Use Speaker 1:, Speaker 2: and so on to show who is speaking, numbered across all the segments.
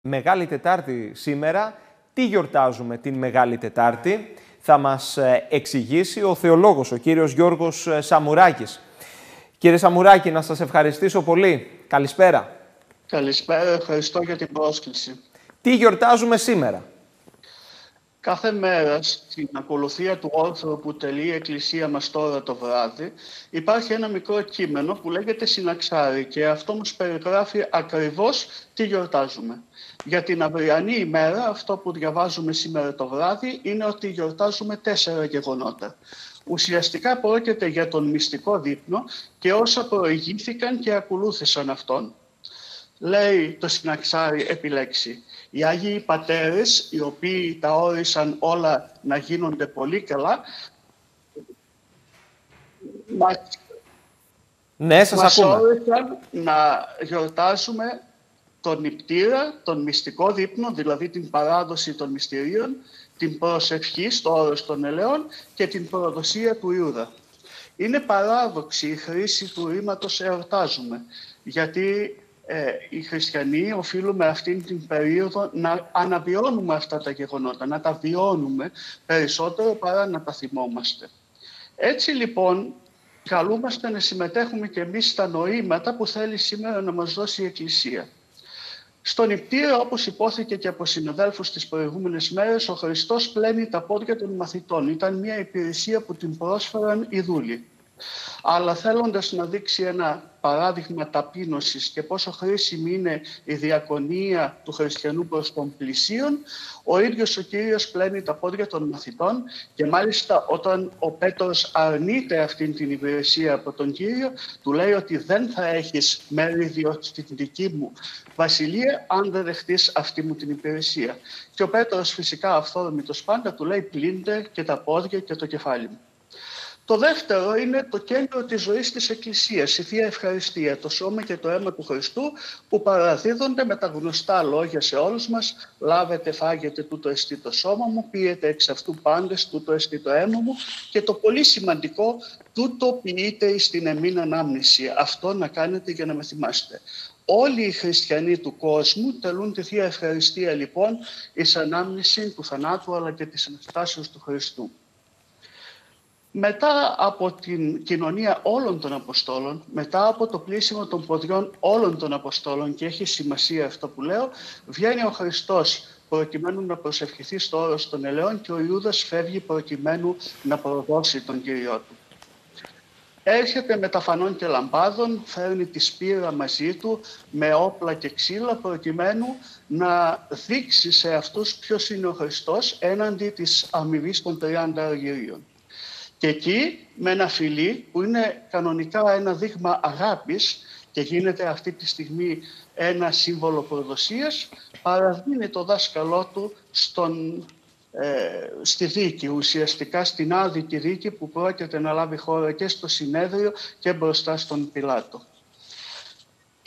Speaker 1: Μεγάλη Τετάρτη σήμερα. Τι γιορτάζουμε την Μεγάλη Τετάρτη; Θα μας ε, εξηγήσει ο θεολόγος, ο κύριος Γιώργος ε, Σαμουράκης. Κύριε Σαμουράκη, να σας ευχαριστήσω πολύ. Καλησπέρα.
Speaker 2: Καλησπέρα, ευχαριστώ για την πρόσκληση.
Speaker 1: Τι γιορτάζουμε σήμερα;
Speaker 2: Κάθε μέρα στην ακολουθία του όρθρου που τελεί η Εκκλησία μας τώρα το βράδυ υπάρχει ένα μικρό κείμενο που λέγεται συναξάρι και αυτό μας περιγράφει ακριβώς τι γιορτάζουμε. Για την αυριανή ημέρα αυτό που διαβάζουμε σήμερα το βράδυ είναι ότι γιορτάζουμε τέσσερα γεγονότα. Ουσιαστικά πρόκειται για τον μυστικό δείπνο και όσα προηγήθηκαν και ακολούθησαν αυτόν. Λέει το συναξάρι επιλέξει οι Άγιοι Πατέρες, οι οποίοι τα όρισαν όλα να γίνονται πολύ καλά, μας,
Speaker 1: ναι, σας
Speaker 2: μας
Speaker 1: ακούμε.
Speaker 2: όρισαν να γιορτάσουμε τον νηπτήρα, τον μυστικό δείπνο, δηλαδή την παράδοση των μυστηρίων, την προσευχή στο όρος των ελαιών και την προδοσία του Ιούδα. Είναι παράδοξη η χρήση του ρήματος εορτάζουμε, γιατί ε, οι χριστιανοί οφείλουμε αυτήν την περίοδο να αναβιώνουμε αυτά τα γεγονότα, να τα βιώνουμε περισσότερο παρά να τα θυμόμαστε. Έτσι λοιπόν καλούμαστε να συμμετέχουμε και εμείς στα νοήματα που θέλει σήμερα να μας δώσει η Εκκλησία. Στον υπτήρα, όπως υπόθηκε και από συναδέλφους τις προηγούμενες μέρες, ο Χριστός πλένει τα πόδια των μαθητών. Ήταν μια υπηρεσία που την πρόσφεραν οι δούλοι αλλά θέλοντας να δείξει ένα παράδειγμα ταπείνωσης και πόσο χρήσιμη είναι η διακονία του χριστιανού προς τον πλησίον, ο ίδιος ο Κύριος πλένει τα πόδια των μαθητών και μάλιστα όταν ο Πέτρος αρνείται αυτή την υπηρεσία από τον Κύριο, του λέει ότι δεν θα έχεις μερίδιο στην δική μου βασιλεία αν δεν δεχτείς αυτή μου την υπηρεσία. Και ο Πέτρος φυσικά αυθόρμητος πάντα του λέει πλύντε και τα πόδια και το κεφάλι μου. Το δεύτερο είναι το κέντρο της ζωής της Εκκλησίας, η Θεία Ευχαριστία, το σώμα και το αίμα του Χριστού που παραδίδονται με τα γνωστά λόγια σε όλους μας «Λάβετε, φάγετε, τούτο εστί το σώμα μου, πίετε εξ αυτού πάντες, τούτο εστί το αίμα μου» και το πολύ σημαντικό «Τούτο ποιείτε στην εμήν ανάμνηση». Αυτό να κάνετε για να με θυμάστε. Όλοι οι χριστιανοί του κόσμου τελούν τη Θεία Ευχαριστία λοιπόν εις ανάμνηση του θανάτου αλλά και της Αναστάσεως του Χριστού. Μετά από την κοινωνία όλων των Αποστόλων, μετά από το πλήσιμο των ποδιών όλων των Αποστόλων και έχει σημασία αυτό που λέω, βγαίνει ο Χριστός προκειμένου να προσευχηθεί στο όρος των ελαιών και ο Ιούδας φεύγει προκειμένου να προδώσει τον Κύριό του. Έρχεται με τα φανών και λαμπάδων, φέρνει τη σπήρα μαζί του με όπλα και ξύλα προκειμένου να δείξει σε αυτούς ποιος είναι ο Χριστός έναντι της αμοιβής των 30 αργυρίων. Και εκεί με ένα φιλί που είναι κανονικά ένα δείγμα αγάπης και γίνεται αυτή τη στιγμή ένα σύμβολο προδοσίας, παραδίνει το δάσκαλό του στον, ε, στη δίκη, ουσιαστικά στην άδικη δίκη που πρόκειται να λάβει χώρα και στο συνέδριο και μπροστά στον Πιλάτο.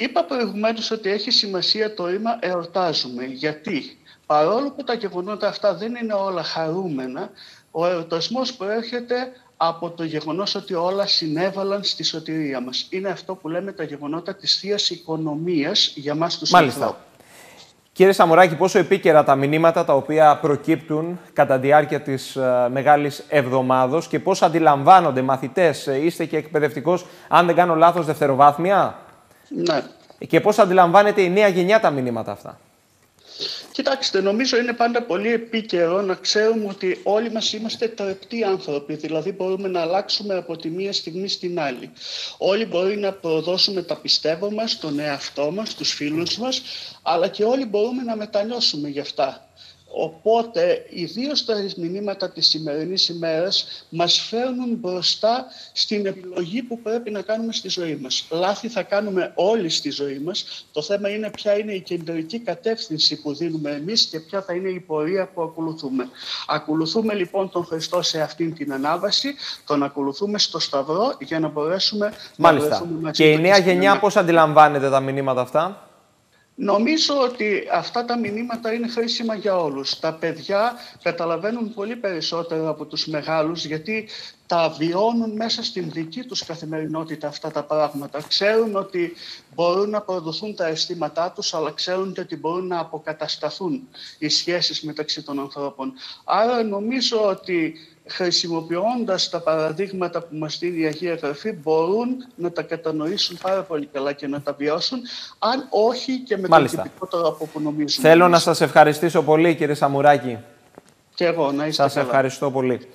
Speaker 2: Είπα προηγουμένως ότι έχει σημασία το ρήμα εορτάζουμε. Γιατί παρόλο που τα γεγονότα αυτά δεν είναι όλα χαρούμενα, ο εορτασμός προέρχεται από το γεγονός ότι όλα συνέβαλαν στη σωτηρία μας. Είναι αυτό που λέμε τα γεγονότα της θεία Οικονομίας για μας τους
Speaker 1: Μάλιστα. Κύριε Σαμουράκη, πόσο επίκαιρα τα μηνύματα τα οποία προκύπτουν κατά τη διάρκεια της uh, Μεγάλης Εβδομάδος και πώς αντιλαμβάνονται μαθητές, ε, είστε και εκπαιδευτικός, αν δεν κάνω λάθος, δευτεροβάθμια;
Speaker 2: Ναι.
Speaker 1: Και πώς αντιλαμβάνεται η νέα γενιά τα μηνύματα αυτά;
Speaker 2: Κοιτάξτε, νομίζω είναι πάντα πολύ επίκαιρο να ξέρουμε ότι όλοι μας είμαστε τρεπτοί άνθρωποι, δηλαδή μπορούμε να αλλάξουμε από τη μία στιγμή στην άλλη. Όλοι μπορεί να προδώσουμε τα πιστεύω μας, τον εαυτό μας, τους φίλους μας, αλλά και όλοι μπορούμε να μετανιώσουμε γι' αυτά. Οπότε, ιδίως τα μηνύματα της σημερινής ημέρας μας φέρνουν μπροστά στην επιλογή που πρέπει να κάνουμε στη ζωή μας. Λάθη θα κάνουμε όλοι στη ζωή μας. Το θέμα είναι ποια είναι η κεντρική κατεύθυνση που δίνουμε εμείς και ποια θα είναι η πορεία που ακολουθούμε. Ακολουθούμε λοιπόν τον Χριστό σε αυτήν την ανάβαση, τον ακολουθούμε στο Σταυρό για να μπορέσουμε
Speaker 1: Μάλιστα.
Speaker 2: να βρεθούμε μαζί
Speaker 1: Και η νέα γενιά πώς αντιλαμβάνεται τα μηνύματα αυτά;
Speaker 2: Νομίζω ότι αυτά τα μηνύματα είναι χρήσιμα για όλους. Τα παιδιά καταλαβαίνουν πολύ περισσότερο από τους μεγάλους γιατί τα βιώνουν μέσα στην δική τους καθημερινότητα αυτά τα πράγματα. Ξέρουν ότι μπορούν να προδοθούν τα αισθήματά τους, αλλά ξέρουν και ότι μπορούν να αποκατασταθούν οι σχέσεις μεταξύ των ανθρώπων. Άρα νομίζω ότι χρησιμοποιώντας τα παραδείγματα που μας δίνει η Αγία Γραφή μπορούν να τα κατανοήσουν πάρα πολύ καλά και να τα βιώσουν, αν όχι και με Μάλιστα. τον τυπικό τρόπο που νομίζουν.
Speaker 1: Θέλω να σας ευχαριστήσω πολύ κύριε Σαμουράκη.
Speaker 2: Και εγώ, να είστε
Speaker 1: Σας ευχαριστώ πολύ.